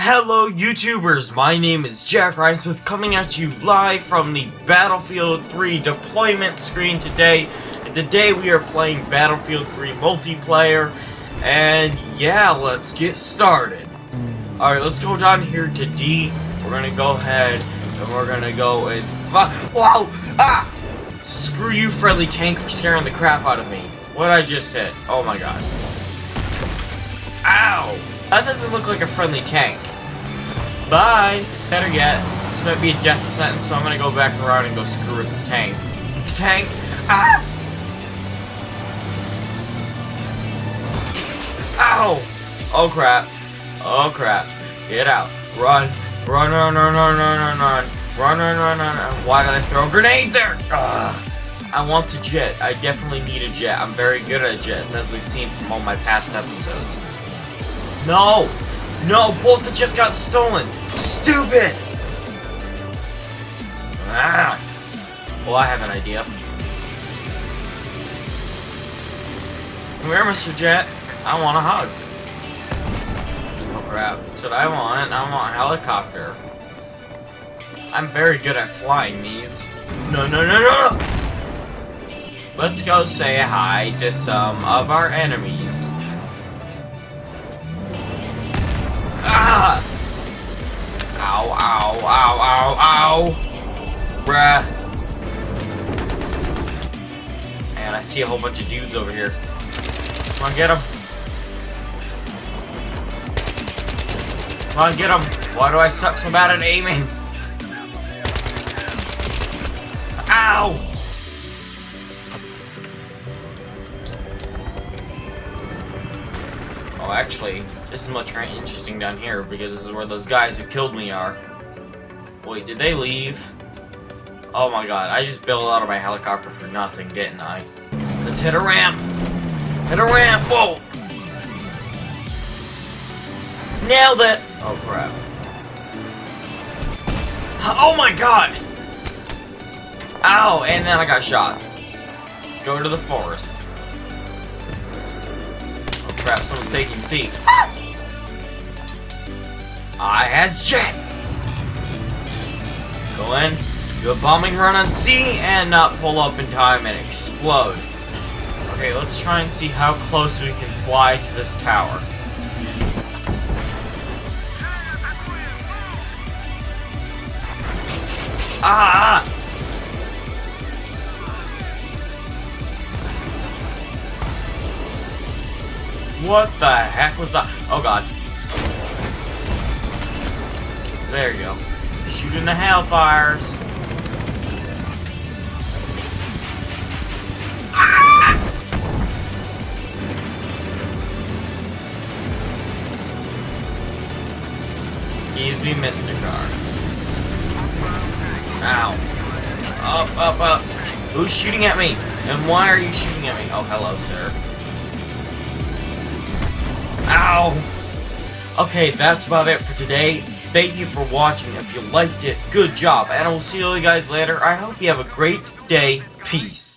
Hello YouTubers, my name is Jack Reinsmith coming at you live from the Battlefield 3 deployment screen today. And today we are playing Battlefield 3 multiplayer. And yeah, let's get started. Alright, let's go down here to D. We're gonna go ahead and we're gonna go and Whoa! Ah! Screw you friendly tank for scaring the crap out of me. What I just said. Oh my god. That doesn't look like a friendly tank. Bye! Better yet, this might be a death sentence, so I'm gonna go back around and go screw with the tank. Tank! Ah! Ow! Oh crap. Oh crap. Get out. Run. Run, run, run, run, run, run, run. Run, run, run, run, run. Why did I throw a grenade there? Ugh. I want a jet. I definitely need a jet. I'm very good at jets, as we've seen from all my past episodes. No! No! The jets got stolen! Stupid! Ah! Well, I have an idea. Come here, Mr. Jet. I want a hug. Oh crap. That's what I want. I want a helicopter. I'm very good at flying these. No, no, no, no! Let's go say hi to some of our enemies. Bruh. And I see a whole bunch of dudes over here. Come on, get them. Come on, get them. Why do I suck so bad at aiming? Ow! Oh, actually, this is much more interesting down here because this is where those guys who killed me are. Wait, did they leave? Oh my god, I just bailed out of my helicopter for nothing, didn't I? Let's hit a ramp! Hit a ramp! Whoa! Nailed it! Oh crap. Oh my god! Ow! And then I got shot. Let's go to the forest. Oh crap, someone's taking I has jet! Go in, do a bombing run on C, and not pull up in time and explode. Okay, let's try and see how close we can fly to this tower. Ah! What the heck was that? Oh god. There you go. Shooting the hellfires. Excuse me, Mr. Car. Ow. Up, up, up. Who's shooting at me? And why are you shooting at me? Oh, hello, sir. Ow! Okay, that's about it for today. Thank you for watching. If you liked it, good job. And I will see you guys later. I hope you have a great day. Peace.